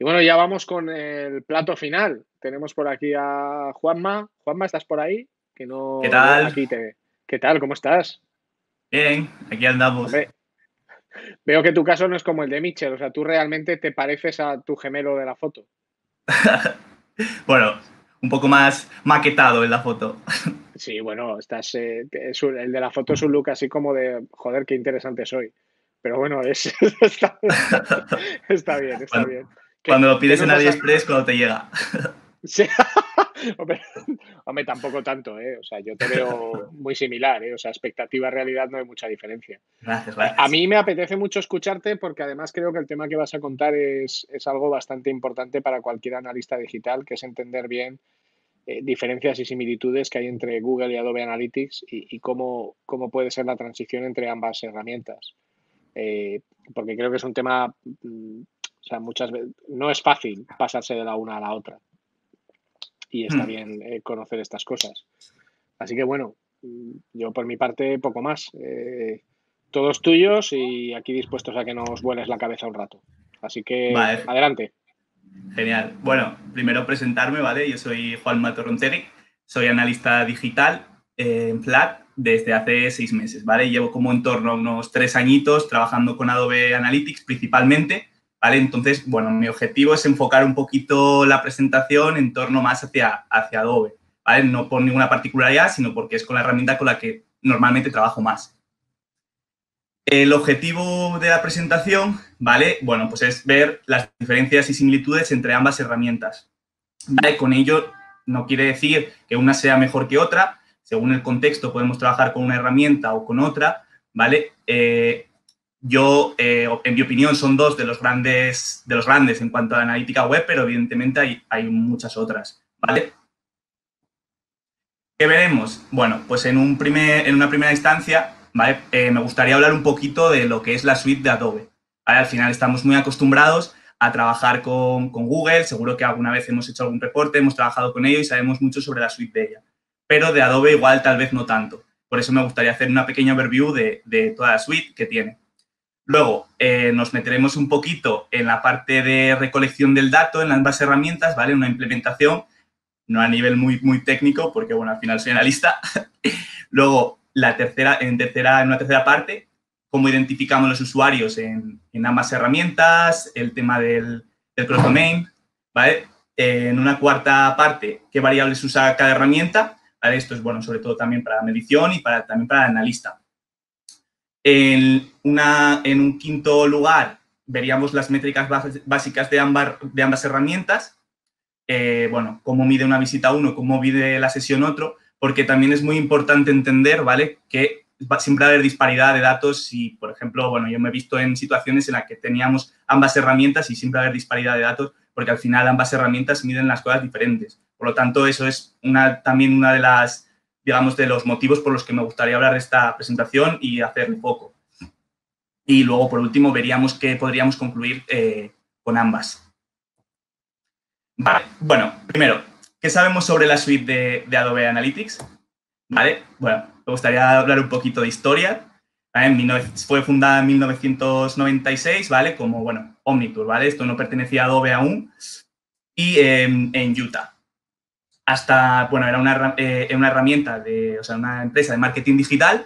Y bueno, ya vamos con el plato final. Tenemos por aquí a Juanma. Juanma, ¿estás por ahí? Que no ¿Qué tal? Aquí te... ¿Qué tal? ¿Cómo estás? Bien, aquí andamos. Hombre, veo que tu caso no es como el de Mitchell, o sea, tú realmente te pareces a tu gemelo de la foto. bueno, un poco más maquetado en la foto. Sí, bueno, estás, eh, es un- el de la foto es un look así como de, joder, qué interesante soy. Pero bueno, es, está, está bien, está bien. ¿Qué- Cuando lo pides en AliExpress, cuando te llega. Sí. hombre, hombre, tampoco tanto, ¿eh? O sea, yo te veo muy similar, ¿eh? O sea, expectativa-realidad no hay mucha diferencia. Gracias, gracias. A mí me apetece mucho escucharte porque además creo que el tema que vas a contar es, es algo bastante importante para cualquier analista digital, que es entender bien eh, diferencias y similitudes que hay entre Google y Adobe Analytics y, y cómo, cómo puede ser la transición entre ambas herramientas. Eh, porque creo que es un tema, mm, o sea, muchas veces no es fácil pasarse de la una a la otra. Y está Hmm. bien eh, conocer estas cosas. Así que bueno, yo por mi parte poco más. Eh, todos tuyos y aquí dispuestos a que nos vueles la cabeza un rato. Así que Vale. adelante. Genial. Bueno, primero presentarme, ¿vale? Yo soy Juan Matorronteri, soy analista digital eh, en Flat desde hace seis meses, ¿vale? Llevo como en torno a unos tres añitos trabajando con Adobe Analytics principalmente, ¿vale? Entonces, bueno, mi objetivo es enfocar un poquito la presentación en torno más hacia, hacia Adobe, ¿vale? No por ninguna particularidad, sino porque es con la herramienta con la que normalmente trabajo más. El objetivo de la presentación, ¿vale? Bueno, pues es ver las diferencias y similitudes entre ambas herramientas. ¿Vale? Con ello no quiere decir que una sea mejor que otra. Según el contexto podemos trabajar con una herramienta o con otra, ¿vale? Eh, yo, eh, en mi opinión, son dos de los grandes, de los grandes en cuanto a analítica web, pero evidentemente hay, hay muchas otras, ¿vale? ¿Qué veremos? Bueno, pues en, un en una primera instancia, ¿vale? Eh, me gustaría hablar un poquito de lo que es la suite de Adobe. Al final estamos muy acostumbrados a trabajar con, con, Google, seguro que alguna vez hemos hecho algún reporte, hemos trabajado con ello y sabemos mucho sobre la suite de ella. Pero de Adobe igual tal vez no tanto. Por eso me gustaría hacer una pequeña overview de, de toda la suite que tiene. Luego eh, nos meteremos un poquito en la parte de recolección del dato en ambas herramientas, ¿vale? Una implementación, no a nivel muy, muy técnico, porque bueno, al final soy analista. Luego, la tercera, en, una tercera parte, cómo identificamos los usuarios en, en ambas herramientas, el tema del, del cross-domain, ¿vale? Eh, en una cuarta parte, qué variables usa cada herramienta. Esto es bueno sobre todo también para medición y para, también para analista. En, un quinto lugar, veríamos las métricas básicas de ambas, de ambas herramientas, eh, bueno, cómo mide una visita uno, cómo mide la sesión otro, porque también es muy importante entender, ¿vale? Que va siempre a haber disparidad de datos y, por ejemplo, bueno, yo me he visto en situaciones en las que teníamos ambas herramientas y siempre va a haber disparidad de datos porque al final ambas herramientas miden las cosas diferentes. Por lo tanto, eso es también una de las, digamos, de los motivos por los que me gustaría hablar de esta presentación y hacerle poco. Y luego, por último, veríamos que podríamos concluir eh, con ambas. Vale, bueno, primero, ¿qué sabemos sobre la suite de, de Adobe Analytics? ¿Vale? Bueno, me gustaría hablar un poquito de historia. ¿vale? Fue fundada en 1996, ¿vale? Como, bueno, Omnitour, ¿vale? Esto no pertenecía a Adobe aún. Y eh, en Utah. Hasta, bueno, era una, eh, una herramienta, de, o sea, una empresa de marketing digital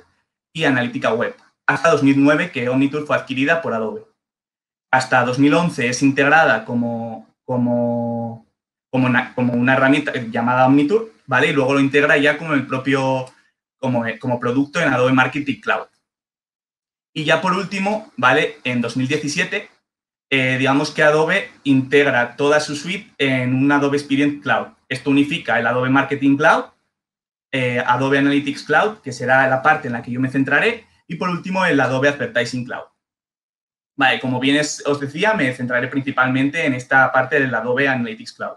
y analítica web. Hasta 2009, que Omnitour fue adquirida por Adobe. Hasta 2011 es integrada como, como, como, una, como una herramienta llamada Omnitour, ¿vale? Y luego lo integra ya como el propio, como, como producto en Adobe Marketing Cloud. Y ya por último, ¿vale? En 2017, eh, digamos que Adobe integra toda su suite en un Adobe Experience Cloud. Esto unifica el Adobe Marketing Cloud, eh, Adobe Analytics Cloud, que será la parte en la que yo me centraré, y por último el Adobe Advertising Cloud. Vale, como bien os decía, me centraré principalmente en esta parte del Adobe Analytics Cloud.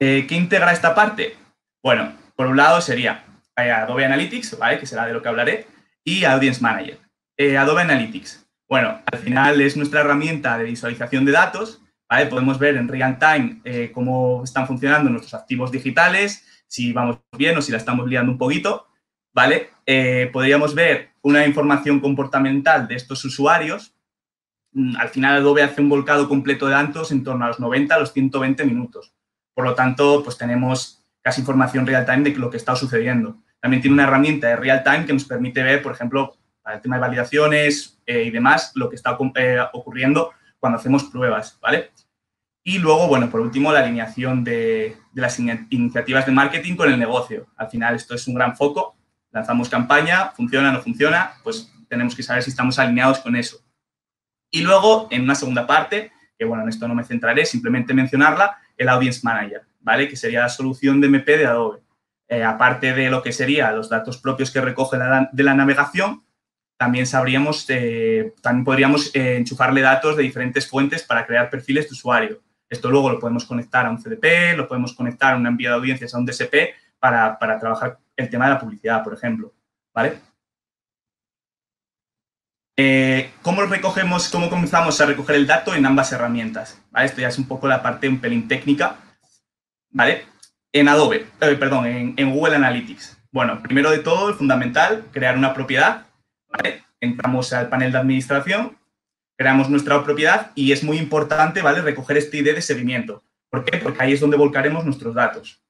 Eh, ¿Qué integra esta parte? Bueno, por un lado sería Adobe Analytics, ¿vale? que será de lo que hablaré, y Audience Manager. Adobe Analytics. Bueno, al final es nuestra herramienta de visualización de datos. ¿vale? Podemos ver en real time eh, cómo están funcionando nuestros activos digitales, si vamos bien o si la estamos liando un poquito. ¿vale? Eh, podríamos ver una información comportamental de estos usuarios mm, al final Adobe hace un volcado completo de datos en torno a los 90 a los 120 minutos. Por lo tanto, pues tenemos casi información real time de lo que está sucediendo. También tiene una herramienta de real time que nos permite ver, por ejemplo, para el tema de validaciones eh, y demás, lo que está eh, ocurriendo cuando hacemos pruebas, ¿vale? Y luego, bueno, por último, la alineación de, las iniciativas de marketing con el negocio. Al final, esto es un gran foco. Lanzamos campaña, funciona, no funciona, pues tenemos que saber si estamos alineados con eso. Y luego, en una segunda parte, que bueno, en esto no me centraré, simplemente mencionarla, el Audience Manager, ¿vale? Que sería la solución de MP de Adobe. Eh, aparte de lo que serían los datos propios que recoge de la navegación, también sabríamos, eh, también podríamos eh, enchufarle datos de diferentes fuentes para crear perfiles de usuario. Esto luego lo podemos conectar a un CDP, lo podemos conectar a una envío de audiencias a un DSP para, para trabajar el tema de la publicidad, por ejemplo. ¿Vale? Eh, ¿Cómo recogemos, cómo comenzamos a recoger el dato en ambas herramientas? ¿Vale? Esto ya es un poco la parte un pelín técnica. ¿Vale? En Adobe, eh, perdón, en, Google Analytics. Bueno, primero de todo, fundamental, crear una propiedad. ¿Vale? Entramos al panel de administración, creamos nuestra propiedad y es muy importante, ¿vale? Recoger este ID de seguimiento. ¿Por qué? Porque ahí es donde volcaremos nuestros datos.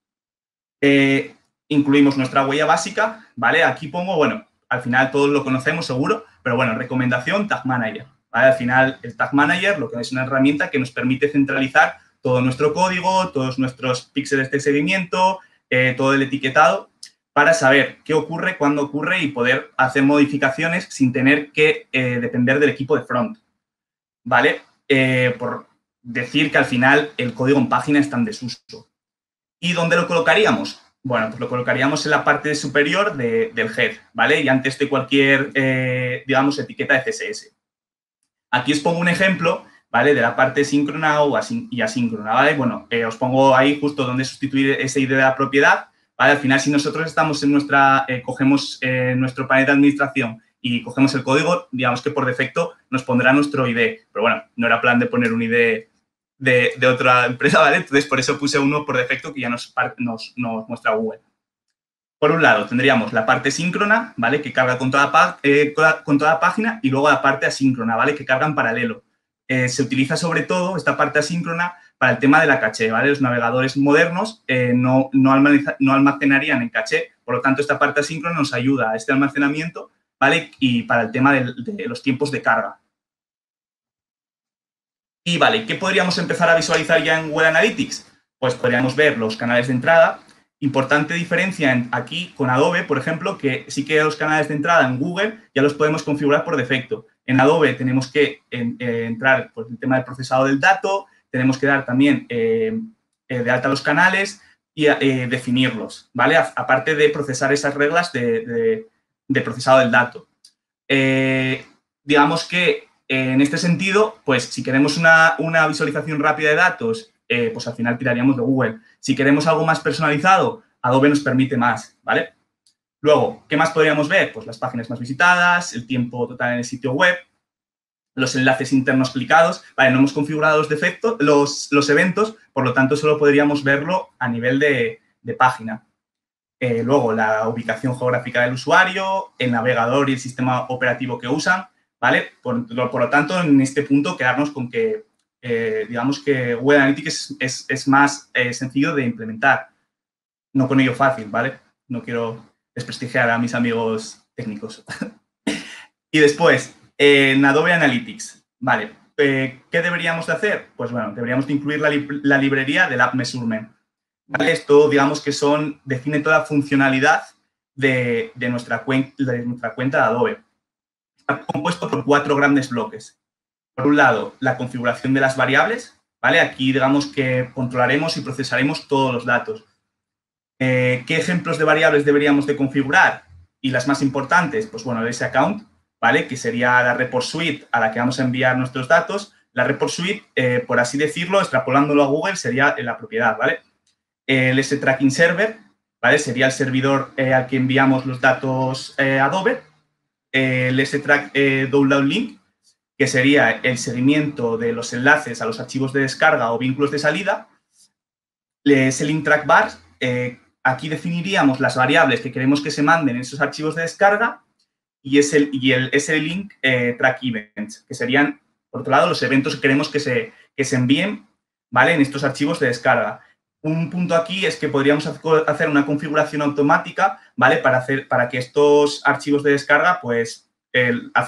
Eh, incluimos nuestra huella básica, ¿vale? Aquí pongo, bueno, al final todos lo conocemos seguro, pero bueno, recomendación, Tag Manager. Al final, el Tag Manager lo que es una herramienta que nos permite centralizar todo nuestro código, todos nuestros píxeles de seguimiento, eh, todo el etiquetado, para saber qué ocurre, cuándo ocurre y poder hacer modificaciones sin tener que eh, depender del equipo de front. ¿Vale? Eh, por decir que al final el código en página está en desuso. ¿Y dónde lo colocaríamos? Bueno, pues lo colocaríamos en la parte superior del head, ¿vale? Y antes de cualquier, eh, digamos, etiqueta de CSS. Aquí os pongo un ejemplo, ¿vale? De la parte síncrona o y asíncrona, ¿vale? Bueno, os pongo ahí justo donde sustituir ese ID de la propiedad, ¿vale? Al final, si nosotros estamos en nuestra, eh, cogemos nuestro panel de administración y cogemos el código, digamos que por defecto nos pondrá nuestro ID. Pero bueno, no era plan de poner un ID de, otra empresa, ¿vale? Entonces, por eso puse uno por defecto que ya nos, muestra Google. Por un lado, tendríamos la parte síncrona, ¿vale? Que carga con toda, eh, con toda página y luego la parte asíncrona, ¿vale? Que carga en paralelo. Eh, se utiliza sobre todo esta parte asíncrona para el tema de la caché, ¿vale? Los navegadores modernos eh, no, no, almacenarían en caché, por lo tanto, esta parte asíncrona nos ayuda a este almacenamiento, ¿vale? Y para el tema de los tiempos de carga, y vale, ¿qué podríamos empezar a visualizar ya en Web Analytics? Pues podríamos ver los canales de entrada. Importante diferencia aquí con Adobe, por ejemplo, que sí que los canales de entrada en Google ya los podemos configurar por defecto. En Adobe tenemos que eh, entrar por el tema del procesado del dato, tenemos que dar también eh, eh, de alta los canales y definirlos, ¿vale? aparte de procesar esas reglas de, procesado del dato. digamos que en este sentido, pues si queremos una, visualización rápida de datos, pues al final tiraríamos de Google. Si queremos algo más personalizado, Adobe nos permite más, ¿vale? Luego, ¿qué más podríamos ver? Pues las páginas más visitadas, el tiempo total en el sitio web, los enlaces internos clicados. Vale, no hemos configurado los, defectos, los, eventos, por lo tanto, solo podríamos verlo a nivel de, página. Eh, luego, la ubicación geográfica del usuario, el navegador y el sistema operativo que usan, ¿vale? Por, lo tanto, en este punto quedarnos con que, eh, digamos que Web Analytics es, más eh, sencillo de implementar, no con ello fácil, ¿vale? No quiero desprestigiar a mis amigos técnicos. y después, en Adobe Analytics, ¿vale? Eh, ¿Qué deberíamos de hacer? Pues bueno, deberíamos de incluir la, librería del App Measurement. ¿vale? Esto, digamos que son, define toda la funcionalidad de, nuestra, de nuestra cuenta de Adobe compuesto por cuatro grandes bloques. Por un lado, la configuración de las variables, ¿vale? Aquí digamos que controlaremos y procesaremos todos los datos. Eh, ¿Qué ejemplos de variables deberíamos de configurar? Y las más importantes, pues bueno, ese account, ¿vale? Que sería la report suite a la que vamos a enviar nuestros datos. La report suite, eh, por así decirlo, extrapolándolo a Google, sería la propiedad, ¿vale? El S-Tracking Server, ¿vale? Sería el servidor eh, al que enviamos los datos Adobe el S-Track eh, Download Link, que sería el seguimiento de los enlaces a los archivos de descarga o vínculos de salida. Ese link track bar, eh, aquí definiríamos las variables que queremos que se manden en esos archivos de descarga y, es el, y el, ese link eh, track events, que serían por otro lado, los eventos que queremos que se, que se envíen, ¿vale? En estos archivos de descarga. Un punto aquí es que podríamos hacer una configuración automática, ¿vale? Para, hacer, para que estos archivos de descarga, pues,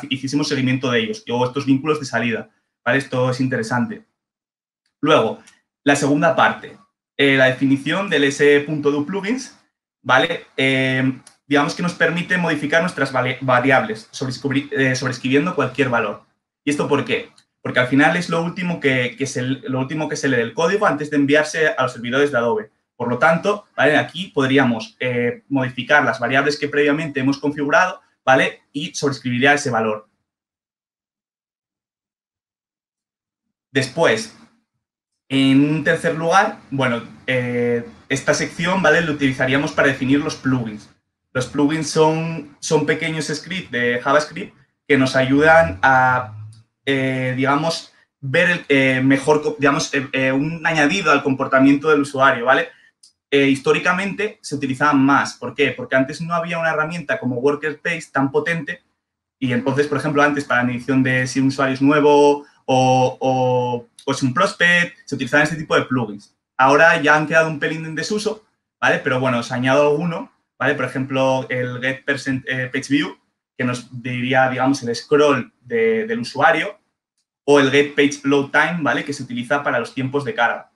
hiciésemos seguimiento de ellos, o estos vínculos de salida, ¿vale? Esto es interesante. Luego, la segunda parte, eh, la definición del s.doplugins, ¿vale? Eh, digamos que nos permite modificar nuestras variables, eh, sobreescribiendo cualquier valor. ¿Y esto por qué? Porque al final es lo último que, se, lo último que se lee del código antes de enviarse a los servidores de Adobe. Por lo tanto, aquí podríamos modificar las variables que previamente hemos configurado ¿vale? y sobreescribiría ese valor. Después, en un tercer lugar, bueno, eh, esta sección, ¿vale? Lo utilizaríamos para definir los plugins. Los plugins son, son pequeños scripts de JavaScript que nos ayudan a, eh, digamos, ver eh, mejor, digamos, un añadido al comportamiento del usuario, ¿vale? históricamente se utilizaban más. ¿Por qué? Porque antes no había una herramienta como Workspace tan potente y entonces, por ejemplo, antes para la medición de si un usuario es nuevo o pues un prospect, se utilizaban este tipo de plugins. Ahora ya han quedado un pelín en desuso, ¿vale? Pero bueno, os añado alguno, ¿vale? Por ejemplo, el get percent, eh, page view, que nos diría, digamos, el scroll del usuario, o el get page load time, ¿vale? Que se utiliza para los tiempos de carga.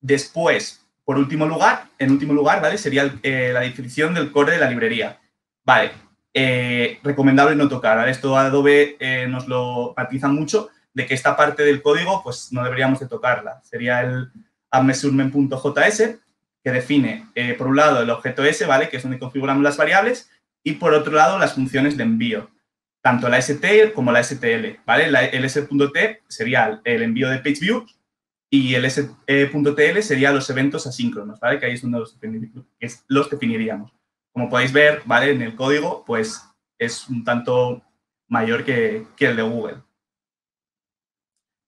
Después, por último lugar, en último lugar, ¿vale? Sería eh, la definición del core de la librería. Vale, eh, recomendable no tocar, ¿vale? Esto Adobe nos lo matiza mucho, de que esta parte del código pues no deberíamos de tocarla. Sería el appmeasurement.js que define, eh, por un lado, el objeto S, ¿vale? Que es donde configuramos las variables, y por otro lado, las funciones de envío, tanto la ST como la STL, ¿vale? el S.T sería el envío de page view y el S.tl sería los eventos asíncronos, ¿vale? Que ahí es donde los, los definiríamos. Como podéis ver, ¿vale? En el código, pues es un tanto mayor que, que el de Google.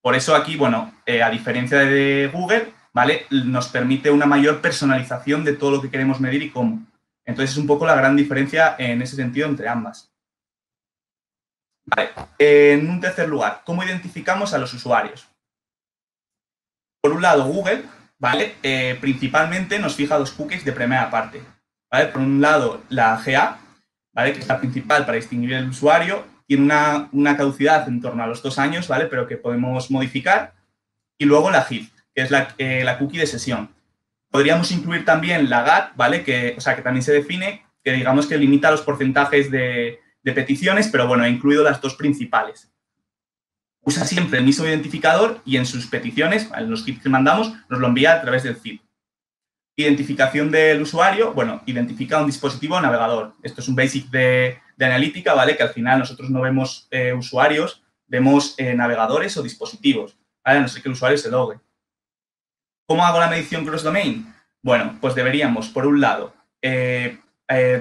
Por eso aquí, bueno, eh, a diferencia de Google, ¿vale? Nos permite una mayor personalización de todo lo que queremos medir y cómo. Entonces, es un poco la gran diferencia en ese sentido entre ambas. En un tercer lugar, ¿cómo identificamos a los usuarios? Por un lado, Google, ¿vale? Eh, principalmente nos fija dos cookies de primera parte. ¿vale? Por un lado, la GA, ¿vale? Que es la principal para distinguir el usuario tiene una, caducidad en torno a los dos años, ¿vale? Pero que podemos modificar. Y luego la HIT, que es eh, la, cookie de sesión. Podríamos incluir también la GAT, ¿vale? Que, o sea, que también se define, que digamos que limita los porcentajes de, peticiones, pero bueno, ha incluido las dos principales. Usa siempre el mismo identificador y en sus peticiones, en los hits que mandamos, nos lo envía a través del zip. Identificación del usuario, bueno, identifica un dispositivo navegador. Esto es un basic de, de analítica, ¿vale? Que al final nosotros no vemos eh, usuarios, vemos eh, navegadores o dispositivos, ¿vale? No sé que el usuario se logue. ¿Cómo hago la medición cross-domain? Bueno, pues deberíamos, por un lado, eh,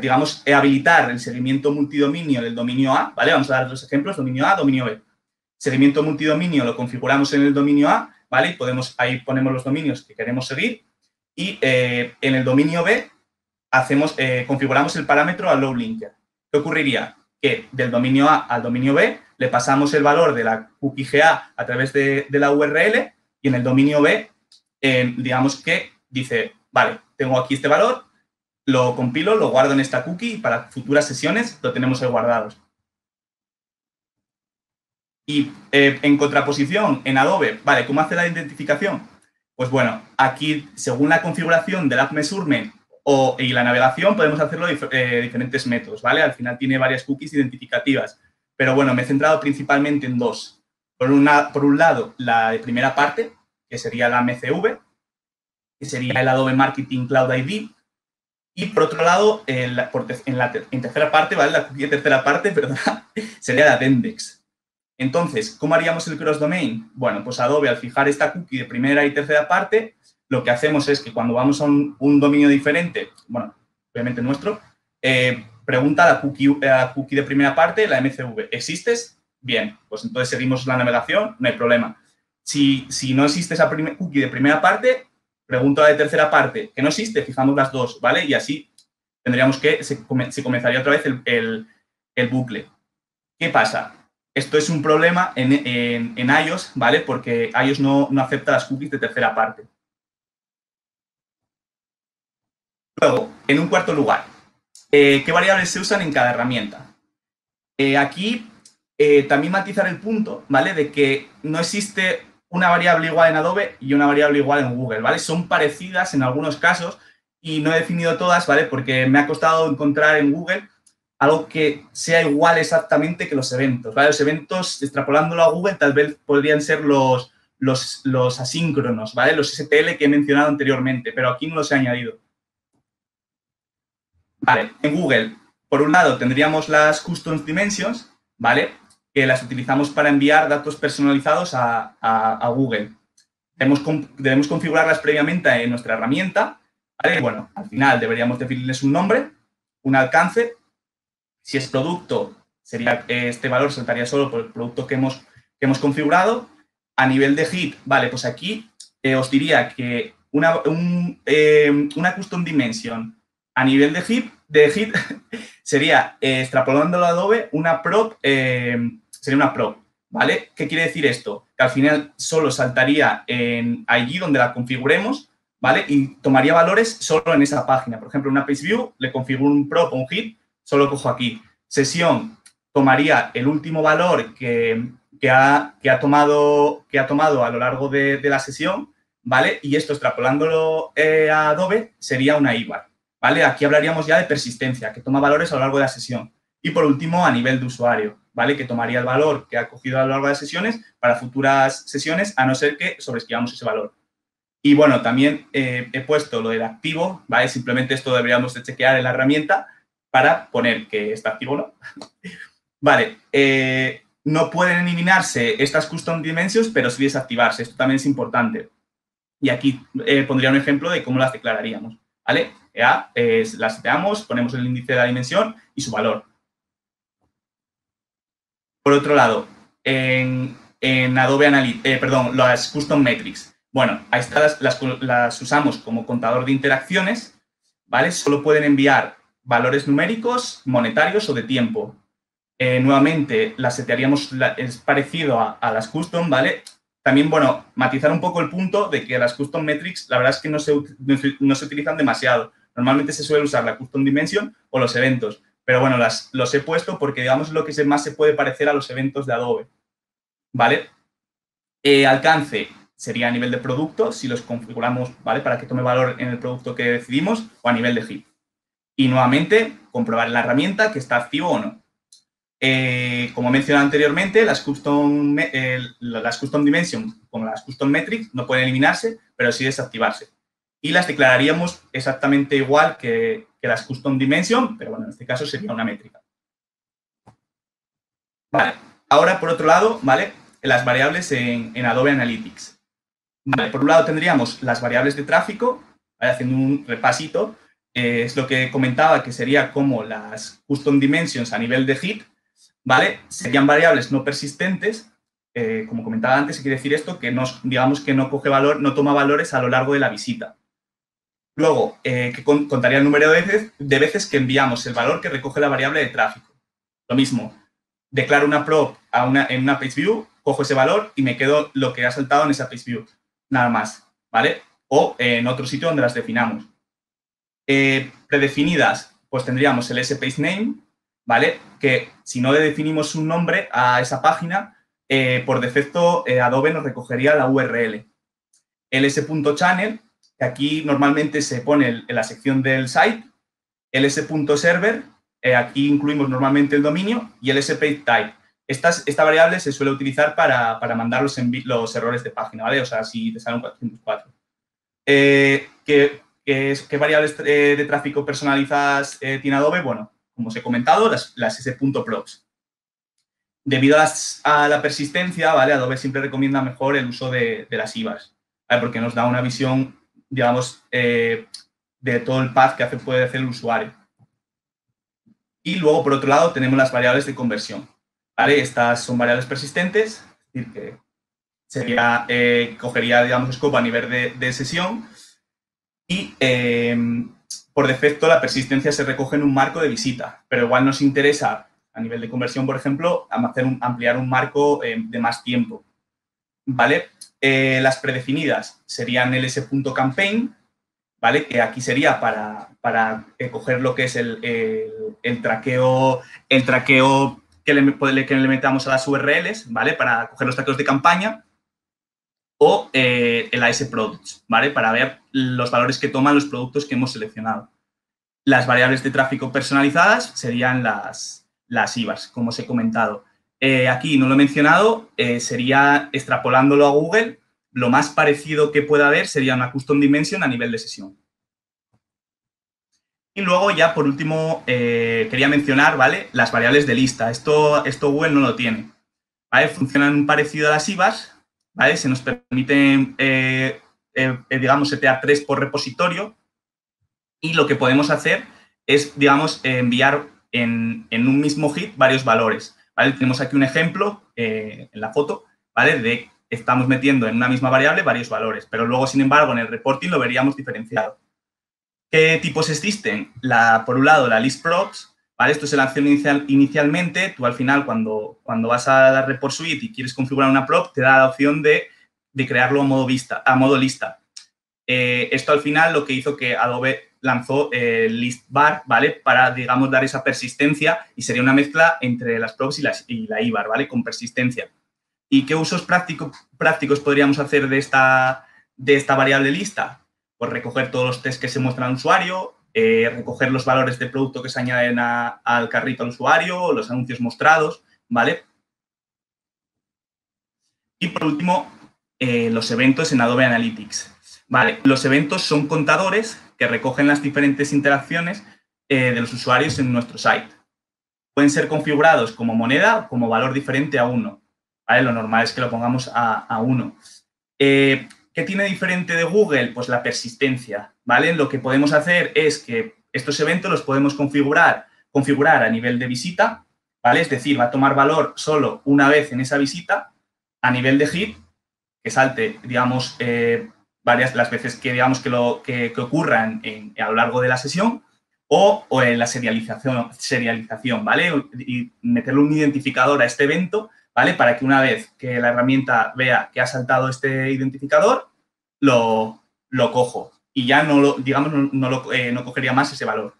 digamos, habilitar el seguimiento multidominio del dominio A, ¿vale? Vamos a dar dos ejemplos, dominio A, dominio B. Seguimiento multidominio lo configuramos en el dominio A, ¿vale? Y podemos, ahí ponemos los dominios que queremos seguir y en el dominio B hacemos, configuramos el parámetro low linker. ¿Qué ocurriría? Que del dominio A al dominio B le pasamos el valor de la cookie GA a través de, la URL y en el dominio B, digamos que dice, vale, tengo aquí este valor, lo compilo, lo guardo en esta cookie y para futuras sesiones lo tenemos ahí. Y eh, en contraposición, en Adobe, vale, ¿cómo hace la identificación? Pues bueno, aquí, según la configuración del App o, y la navegación podemos hacerlo eh, diferentes métodos, ¿vale? Al final tiene varias cookies identificativas, pero bueno, me he centrado principalmente en dos. Por, una, por un lado, la primera parte, que sería la MCV, que sería el Adobe Marketing Cloud ID, y por otro lado, en, la, en, tercera parte, ¿vale? La cookie de tercera parte, ¿verdad? sería la Dendex. Entonces, ¿cómo haríamos el cross-domain? Bueno, pues Adobe, al fijar esta cookie de primera y tercera parte, lo que hacemos es que cuando vamos a un, dominio diferente, bueno, obviamente nuestro, eh, pregunta a la, cookie, la cookie de primera parte, la MCV, ¿existes? Bien, pues entonces seguimos la navegación, no hay problema. Si, si no existe esa cookie de primera parte, pregunto a la de tercera parte, que no existe, fijamos las dos, ¿vale? Y así tendríamos que, se, comenzaría otra vez el, el bucle. ¿Qué pasa? Esto es un problema en, en, iOS, ¿vale? Porque iOS no, no acepta las cookies de tercera parte. Luego, en un cuarto lugar, eh, ¿qué variables se usan en cada herramienta? Eh, aquí eh, también matizar el punto, ¿vale? De que no existe una variable igual en Adobe y una variable igual en Google, ¿vale? Son parecidas en algunos casos y no he definido todas, ¿vale? Porque me ha costado encontrar en Google algo que sea igual exactamente que los eventos, ¿vale? Los eventos, extrapolándolo a Google, tal vez podrían ser los, los, los asíncronos, ¿vale? Los STL que he mencionado anteriormente, pero aquí no los he añadido. Vale, en Google, por un lado, tendríamos las Custom Dimensions, ¿vale? Que las utilizamos para enviar datos personalizados a, Google. Debemos, debemos, configurarlas previamente en nuestra herramienta, ¿vale? bueno, al final deberíamos definirles un nombre, un alcance. Si es producto, sería este valor saltaría solo por el producto que hemos, que hemos configurado. A nivel de hit, vale, pues aquí eh, os diría que una, eh, una custom dimension a nivel de hit, de hit sería, eh, extrapolando a Adobe, una prop, sería una prop, ¿vale? ¿Qué quiere decir esto? Que al final solo saltaría en allí donde la configuremos, ¿vale? Y tomaría valores solo en esa página. Por ejemplo, una page view, le configuro un prop o un hit, solo cojo aquí. Sesión, tomaría el último valor que, ha, que ha, tomado, que ha tomado a lo largo de, la sesión, ¿vale? Y esto extrapolándolo eh, a Adobe sería una IBAR. ¿vale? Aquí hablaríamos ya de persistencia, que toma valores a lo largo de la sesión. Y por último, a nivel de usuario, ¿vale? Que tomaría el valor que ha cogido a lo largo de sesiones para futuras sesiones, a no ser que sobreescribamos ese valor. Y bueno, también eh, he puesto lo del activo, ¿vale? Simplemente esto deberíamos de chequear en la herramienta para poner que está activo no. vale, eh, no pueden eliminarse estas custom dimensions, pero sí desactivarse. Esto también es importante. Y aquí eh, pondría un ejemplo de cómo las declararíamos, ¿vale? Ya, las seteamos, ponemos el índice de la dimensión y su valor. Por otro lado, en, Adobe Analytics, eh, perdón, las Custom Metrics. Bueno, ahí estas las, usamos como contador de interacciones, ¿vale? Solo pueden enviar valores numéricos, monetarios o de tiempo. Eh, nuevamente, las setearíamos, es parecido a, las custom, ¿vale? También, bueno, matizar un poco el punto de que las custom metrics, la verdad es que no se, se utilizan demasiado. Normalmente se suele usar la Custom Dimension o los eventos, pero bueno, las, los he puesto porque digamos lo que más se puede parecer a los eventos de Adobe. ¿Vale? Eh, alcance sería a nivel de producto, si los configuramos, ¿vale? Para que tome valor en el producto que decidimos o a nivel de hit. Y nuevamente, comprobar en la herramienta que está activo o no. Eh, como mencionado anteriormente, las custom, las custom Dimension como las Custom Metrics no pueden eliminarse, pero sí desactivarse y las declararíamos exactamente igual que, las custom dimension, pero bueno, en este caso sería una métrica. Vale, ahora por otro lado, ¿vale? Las variables en, Adobe Analytics. por un lado tendríamos las variables de tráfico, haciendo un repasito, eh, es lo que comentaba que sería como las custom dimensions a nivel de hit, ¿vale? Serían variables no persistentes, eh, como comentaba antes, quiere decir esto, que nos, digamos que no coge valor, no toma valores a lo largo de la visita. Luego, eh, que contaría el número de veces, de veces que enviamos el valor que recoge la variable de tráfico. Lo mismo, declaro una prop a una, en una page view, cojo ese valor y me quedo lo que ha saltado en esa page view. Nada más, ¿vale? O en otro sitio donde las definamos. Eh, predefinidas, pues tendríamos el name, ¿vale? Que si no le definimos un nombre a esa página, eh, por defecto Adobe nos recogería la URL. El s.channel aquí normalmente se pone en la sección del site, el s.server, eh, aquí incluimos normalmente el dominio y el type. esta variable se suele utilizar para, mandar los, los, errores de página, ¿vale? O sea, si te sale un 404. Eh, ¿qué, variables eh, de tráfico personalizadas tiene Adobe? Bueno, como os he comentado, las, las s.props. Debido a, la persistencia, ¿vale? Adobe siempre recomienda mejor el uso de, las IVAs, porque nos da una visión digamos, eh, de todo el path que hace, puede hacer el usuario. Y luego, por otro lado, tenemos las variables de conversión. ¿vale? Estas son variables persistentes, es decir, que sería, eh, cogería, digamos, scope a nivel de, sesión y eh, por defecto la persistencia se recoge en un marco de visita, pero igual nos interesa a nivel de conversión, por ejemplo, ampliar un marco eh, de más tiempo. ¿Vale? Eh, las predefinidas serían el s.campaign, ¿vale? Que aquí sería para, para coger lo que es el, el, traqueo, el traqueo que le, que le metamos a las URLs, ¿vale? Para coger los traqueos de campaña o el AS Products, ¿vale? Para ver los valores que toman los productos que hemos seleccionado. Las variables de tráfico personalizadas serían las, las IVAs, como os he comentado. Eh, aquí no lo he mencionado, eh, sería extrapolándolo a Google, lo más parecido que pueda haber sería una custom dimension a nivel de sesión. Y luego ya por último eh, quería mencionar, ¿vale? Las variables de lista. Esto, esto Google no lo tiene. ¿vale? Funcionan parecido a las IVAs, ¿vale? Se nos permite, digamos, setear tres por repositorio, y lo que podemos hacer es, digamos, enviar en, un mismo hit varios valores. ¿vale? Tenemos aquí un ejemplo eh, en la foto, ¿vale? De estamos metiendo en una misma variable varios valores, pero luego, sin embargo, en el reporting lo veríamos diferenciado. ¿Qué tipos existen? La, por un lado, la list props, Esto se lanzó inicial, inicialmente. Tú al final, cuando, cuando vas a la report suite y quieres configurar una prop, te da la opción de, de crearlo a modo, vista, a modo lista. Eh, esto al final lo que hizo que Adobe lanzó el list bar, ¿vale? Para, digamos, dar esa persistencia y sería una mezcla entre las props y, las, y la IBAR, ¿vale? Con persistencia. ¿Y qué usos prácticos podríamos hacer de esta, de esta variable lista? Pues recoger todos los tests que se muestran al usuario, eh, recoger los valores de producto que se añaden al carrito al usuario, los anuncios mostrados, ¿vale? Y por último, eh, los eventos en Adobe Analytics. Vale, los eventos son contadores que recogen las diferentes interacciones eh, de los usuarios en nuestro site. Pueden ser configurados como moneda o como valor diferente a uno. Lo normal es que lo pongamos a, uno. Eh, ¿Qué tiene diferente de Google? Pues la persistencia. ¿Vale? Lo que podemos hacer es que estos eventos los podemos configurar, configurar a nivel de visita, ¿vale? Es decir, va a tomar valor solo una vez en esa visita, a nivel de hit, que salte, digamos, eh, varias las veces que digamos que, lo, que, ocurran a lo largo de la sesión o, en la serialización, serialización, ¿vale? Y meterle un identificador a este evento, ¿vale? Para que una vez que la herramienta vea que ha saltado este identificador, lo, lo cojo y ya no lo, digamos, no, lo, eh, no cogería más ese valor.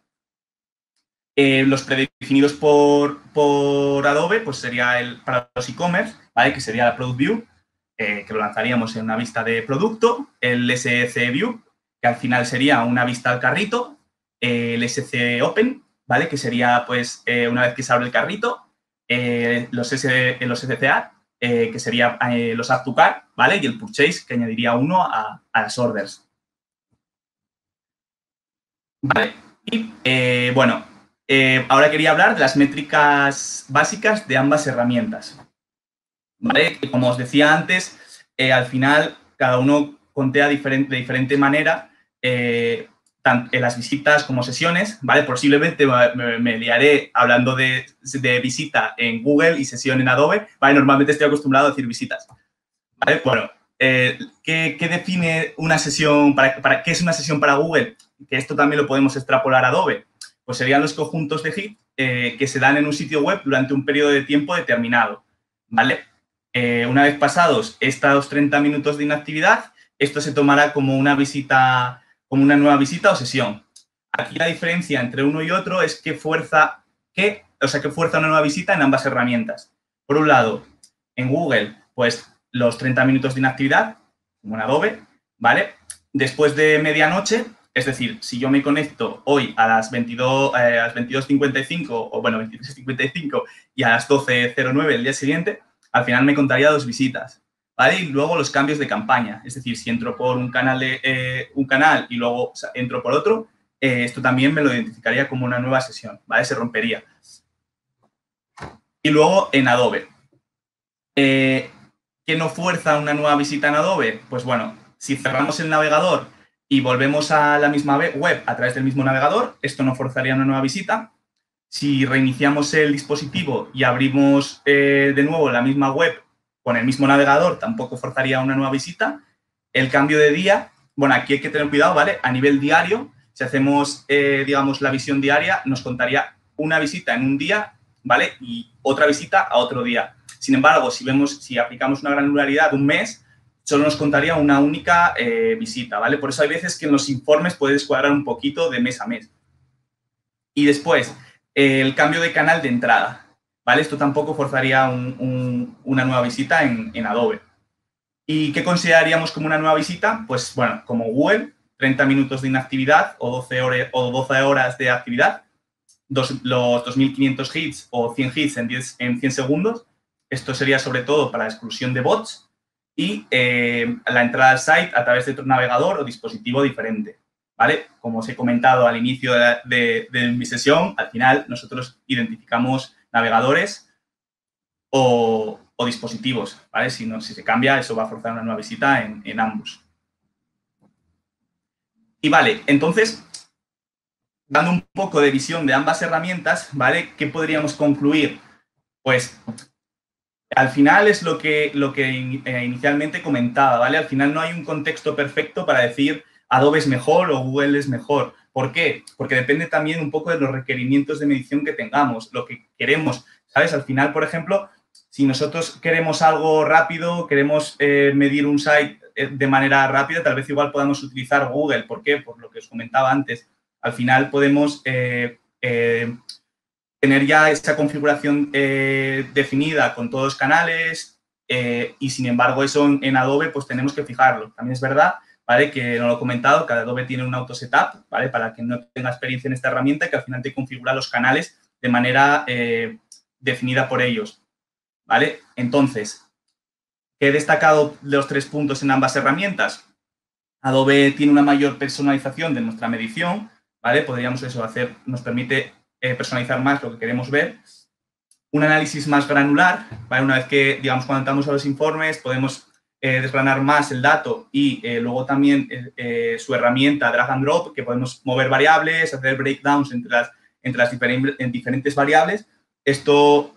Eh, los predefinidos por, por Adobe, pues sería el para los e-commerce, ¿vale? Que sería la Product View, eh, que lo lanzaríamos en una vista de producto, el SC View, que al final sería una vista al carrito, el SC Open, ¿vale? Que sería, pues, una vez que se abre el carrito, los, S, los SCA, que sería los Add to Cart, ¿vale? Y el Purchase, que añadiría uno a las orders. Vale, y bueno, ahora quería hablar de las métricas básicas de ambas herramientas. ¿vale? Como os decía antes, eh, al final cada uno contea diferente, de diferente manera eh, tanto en las visitas como sesiones, ¿vale? Posiblemente me, liaré hablando de, visita en Google y sesión en Adobe, ¿vale? Normalmente estoy acostumbrado a decir visitas, ¿vale? Bueno, eh, ¿qué, define una sesión, para, qué es una sesión para Google? Que esto también lo podemos extrapolar a Adobe. Pues serían los conjuntos de hit que se dan en un sitio web durante un periodo de tiempo determinado, ¿vale? Eh, una vez pasados estos 30 minutos de inactividad, esto se tomará como una visita, como una nueva visita o sesión. Aquí la diferencia entre uno y otro es que fuerza, o sea, fuerza una nueva visita en ambas herramientas. Por un lado, en Google, pues los 30 minutos de inactividad, como en Adobe, ¿vale? Después de medianoche, es decir, si yo me conecto hoy a las 22, eh, 22.55 o bueno, 23.55 y a las 12.09 el día siguiente, al final me contaría dos visitas. ¿Vale? Y luego los cambios de campaña, es decir, si entro por un canal, eh, un canal y luego entro por otro, eh, esto también me lo identificaría como una nueva sesión, ¿vale? Se rompería. Y luego en Adobe. ¿Qué no fuerza una nueva visita en Adobe? Pues bueno, si cerramos el navegador y volvemos a la misma web a través del mismo navegador, esto no forzaría una nueva visita. Si reiniciamos el dispositivo y abrimos eh, de nuevo la misma web con el mismo navegador, tampoco forzaría una nueva visita. El cambio de día, bueno, aquí hay que tener cuidado, ¿vale? A nivel diario, si hacemos, eh, digamos, la visión diaria, nos contaría una visita en un día ¿vale? Y otra visita a otro día. Sin embargo, si vemos, si aplicamos una granularidad de un mes, solo nos contaría una única eh, visita, ¿vale? Por eso hay veces que en los informes puede descuadrar un poquito de mes a mes. Y después, el cambio de canal de entrada, ¿vale? Esto tampoco forzaría una nueva visita en, Adobe. ¿Y qué consideraríamos como una nueva visita? Pues, bueno, como Google, 30 minutos de inactividad o 12 horas, o 12 horas de actividad, los 2.500 hits o 100 hits en, en 100 segundos. Esto sería sobre todo para la exclusión de bots y eh, la entrada al site a través de otro navegador o dispositivo diferente. ¿Vale? Como os he comentado al inicio de, mi sesión, al final nosotros identificamos navegadores o, dispositivos, ¿vale? Si, no, se cambia, eso va a forzar una nueva visita en, en ambos. Y vale, entonces, dando un poco de visión de ambas herramientas, ¿vale? ¿Qué podríamos concluir? Pues al final es lo que, lo que eh, inicialmente comentaba, ¿vale? Al final no hay un contexto perfecto para decir Adobe es mejor o Google es mejor. ¿Por qué? Porque depende también un poco de los requerimientos de medición que tengamos, lo que queremos, ¿sabes? Al final, por ejemplo, si nosotros queremos algo rápido, queremos eh, medir un site eh, de manera rápida, tal vez igual podamos utilizar Google. ¿Por qué? Por lo que os comentaba antes. Al final podemos tener ya esa configuración eh, definida con todos los canales eh, y sin embargo eso en, Adobe pues tenemos que fijarlo. También es verdad, ¿vale? Que no lo he comentado, cada Adobe tiene un auto setup, ¿vale? Para que no tenga experiencia en esta herramienta que al final te configura los canales de manera eh, definida por ellos, ¿vale? Entonces, ¿qué he destacado los tres puntos en ambas herramientas? Adobe tiene una mayor personalización de nuestra medición, ¿vale? Podríamos eso hacer, nos permite eh, personalizar más lo que queremos ver. Un análisis más granular, una vez que, digamos, cuando entramos a los informes, podemos eh, desgranar más el dato y eh, luego también su herramienta drag and drop, que podemos mover variables, hacer breakdowns entre las, entre las diferentes variables. Esto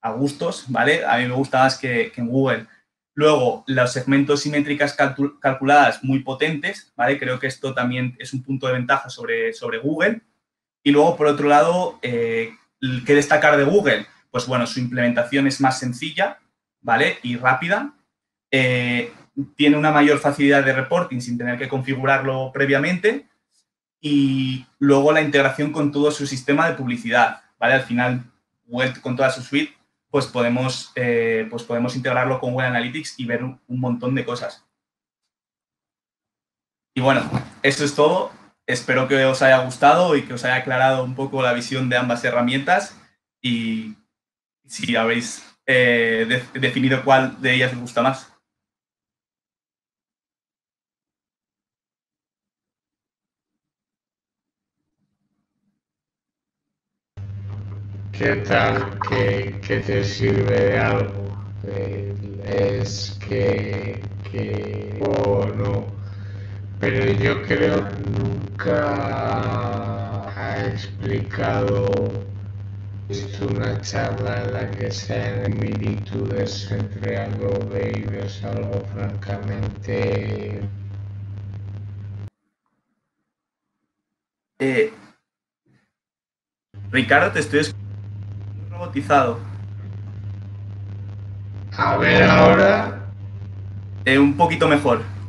a gustos, ¿vale? A mí me gusta más que, en Google. Luego, los segmentos simétricas calculadas muy potentes, ¿vale? Creo que esto también es un punto de ventaja sobre, sobre Google. Y luego, por otro lado, eh, ¿qué destacar de Google? Pues bueno, su implementación es más sencilla, ¿vale? Y rápida. Eh, tiene una mayor facilidad de reporting sin tener que configurarlo previamente. Y luego la integración con todo su sistema de publicidad, ¿vale? Al final, con toda su suite, pues podemos, eh, pues podemos integrarlo con Google Analytics y ver un montón de cosas. Y bueno, eso es todo. Espero que os haya gustado y que os haya aclarado un poco la visión de ambas herramientas y si habéis eh, definido cuál de ellas os gusta más. ¿Qué tal? ¿Qué, te sirve de algo? es que, que o no. Pero yo creo que ha explicado es una charla en la que sean similitudes entre Adobe y es algo francamente eh, Ricardo, te estoy robotizado. A ver ahora. Eh, un poquito mejor.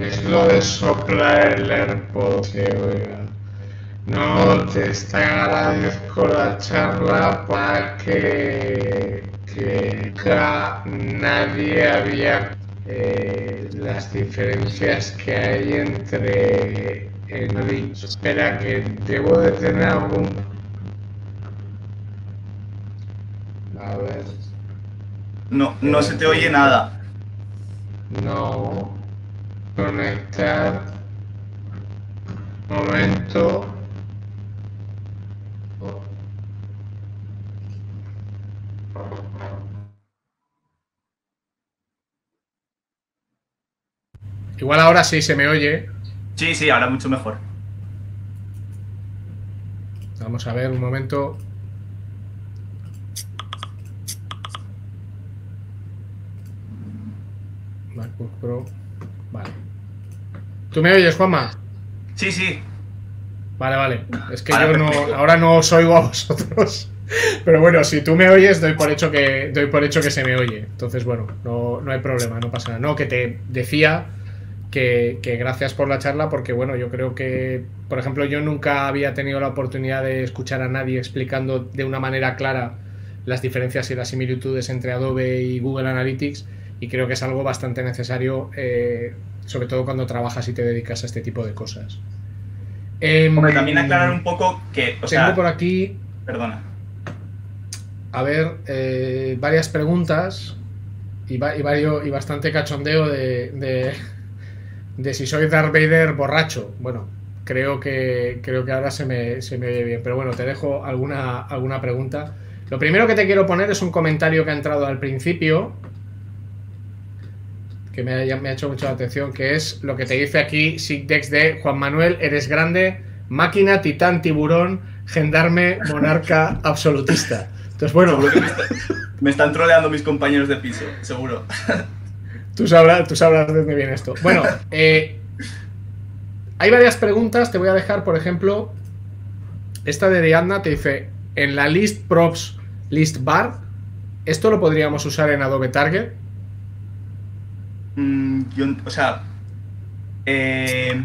Es lo de soplar el AirPod, oiga. No, te agradezco la charla para que, que nadie había eh, las diferencias que hay entre el Espera, que debo de tener algún. A ver. No, no se te oye nada. No conectar momento Igual ahora sí se me oye. Sí, sí, ahora mucho mejor. Vamos a ver un momento. MacBook Pro. Vale. ¿Tú me oyes, Juanma? Sí, sí. Vale, vale. Es que yo no, ahora no os oigo a vosotros. Pero bueno, si tú me oyes, doy por hecho que, doy por hecho que se me oye. Entonces, bueno, no, no hay problema, no pasa nada. No, que te decía que, que, gracias por la charla, porque bueno, yo creo que, por ejemplo, yo nunca había tenido la oportunidad de escuchar a nadie explicando de una manera clara las diferencias y las similitudes entre Adobe y Google Analytics y creo que es algo bastante necesario, eh, sobre todo cuando trabajas y te dedicas a este tipo de cosas. Eh, también aclarar un poco que... O tengo por aquí... Perdona. A ver, eh, varias preguntas y, y, y bastante cachondeo de, de, si soy Darth Vader borracho. Bueno, creo que, creo que ahora se me, se me oye bien, pero bueno, te dejo alguna, alguna pregunta. Lo primero que te quiero poner es un comentario que ha entrado al principio, que me ha, me ha hecho mucha atención, que es lo que te dice aquí Sigdex de Juan Manuel, eres grande, máquina, titán, tiburón, gendarme, monarca, absolutista. Entonces, bueno... Me están troleando mis compañeros de piso, seguro. Tú sabrás, tú sabrás de dónde viene esto. Bueno, eh, hay varias preguntas, te voy a dejar, por ejemplo, esta de Diana te dice, en la list props list bar. ¿Esto lo podríamos usar en Adobe Target? Mm, o sea, eh,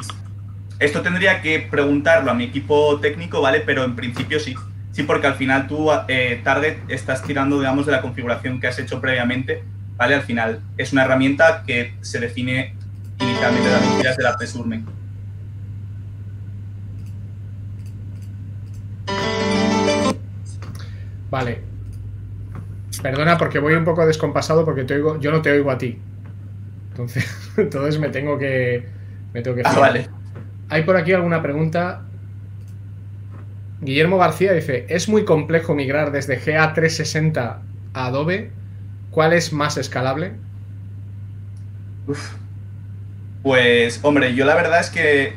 esto tendría que preguntarlo a mi equipo técnico, ¿vale? Pero en principio sí. Sí, porque al final tú, eh, Target, estás tirando, digamos, de la configuración que has hecho previamente, ¿vale? Al final es una herramienta que se define inicialmente también de la Presurme. Vale, Perdona porque voy un poco descompasado porque te oigo, yo no te oigo a ti. Entonces, entonces me tengo que. Me tengo que ah, vale. Hay por aquí alguna pregunta. Guillermo García dice: ¿Es muy complejo migrar desde GA360 a Adobe? ¿Cuál es más escalable? Pues, hombre, yo la verdad es que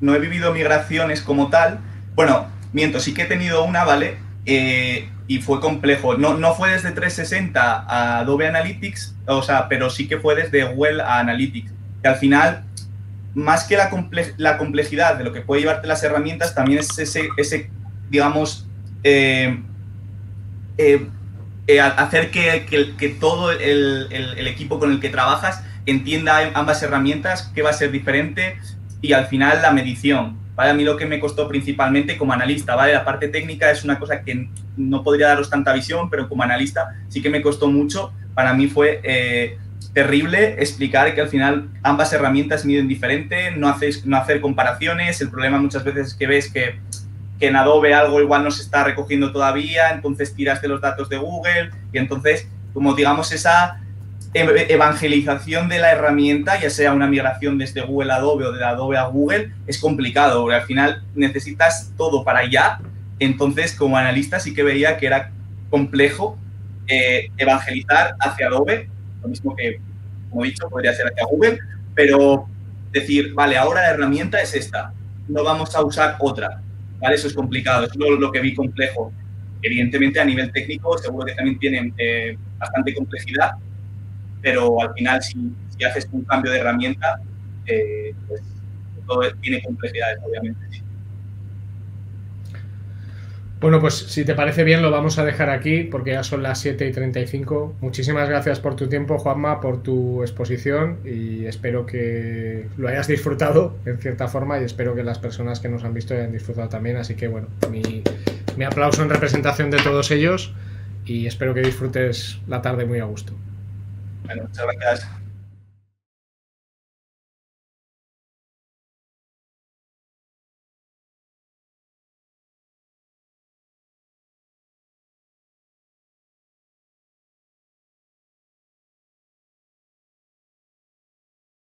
no he vivido migraciones como tal. Bueno, miento, sí que he tenido una, ¿vale? Eh, y fue complejo. No, no fue desde 360 a Adobe Analytics, o sea, pero sí que fue desde Google a Analytics. Que al final, más que la, la complejidad de lo que puede llevarte las herramientas, también es ese, ese digamos, eh, eh, hacer que, que, todo el, el, equipo con el que trabajas entienda ambas herramientas, qué va a ser diferente y al final la medición. ¿Vale? A mí lo que me costó principalmente como analista, ¿vale? La parte técnica es una cosa que no podría daros tanta visión, pero como analista sí que me costó mucho. Para mí fue eh, terrible explicar que al final ambas herramientas miden diferente, no, haces, no hacer comparaciones. El problema muchas veces es que ves que, que en Adobe algo igual no se está recogiendo todavía, entonces tiraste los datos de Google y entonces, como digamos, esa evangelización de la herramienta, ya sea una migración desde Google a Adobe o de Adobe a Google, es complicado, porque al final necesitas todo para allá. Entonces, como analista, sí que veía que era complejo eh, evangelizar hacia Adobe, lo mismo que, como he dicho, podría ser hacia Google, pero decir, vale, ahora la herramienta es esta, no vamos a usar otra. ¿vale? Eso es complicado, eso es lo, que vi complejo. Evidentemente, a nivel técnico, seguro que también tienen eh, bastante complejidad, pero al final si, haces un cambio de herramienta, eh, pues todo tiene complejidades, obviamente. Bueno, pues si te parece bien lo vamos a dejar aquí porque ya son las 7 y 35. Muchísimas gracias por tu tiempo, Juanma, por tu exposición y espero que lo hayas disfrutado en cierta forma y espero que las personas que nos han visto hayan disfrutado también. Así que bueno, mi, mi aplauso en representación de todos ellos y espero que disfrutes la tarde muy a gusto. Bueno, muchas gracias.